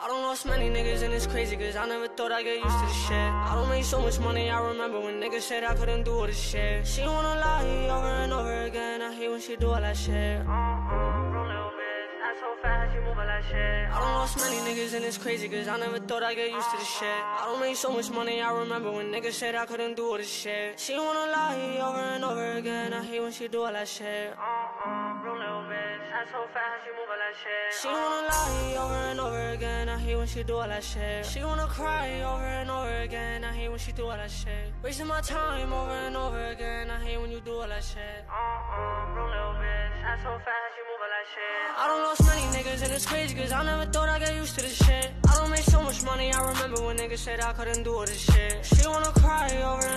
I don't lost many niggas and it's crazy cause I never thought I'd get used to this shit. I don't make so much money, I remember when niggas said I couldn't do all this shit. She wanna lie over and over again, I hate when she do all that shit. Uh-uh, real little bitch, that's so fast, she move all that shit. I don't lost many niggas and it's crazy cause I never thought I'd get used to this shit. I don't make so much money, I remember when niggas said I couldn't do all this shit. She wanna lie over and over again, I hate when she do all that shit. Uh-uh, real so fast, she move all that shit. She wanna lie over and over again, I hate when she do all that shit. She wanna cry over and over again, I hate when she do all that shit. Wasting my time over and over again, I hate when you do all that shit. Uh-uh, real little bitch, that's so fast, you move all that shit. I don't lost many niggas and it's crazy cause I never thought I'd get used to this shit. I don't make so much money, I remember when niggas said I couldn't do all this shit. She wanna cry over